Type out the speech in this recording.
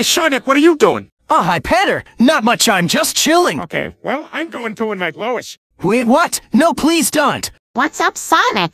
Hey, Sonic, what are you doing? Ah, oh, hi, Peter. Not much, I'm just chilling. Okay, well, I'm going to invite Lois. Wait, what? No, please don't. What's up, Sonic?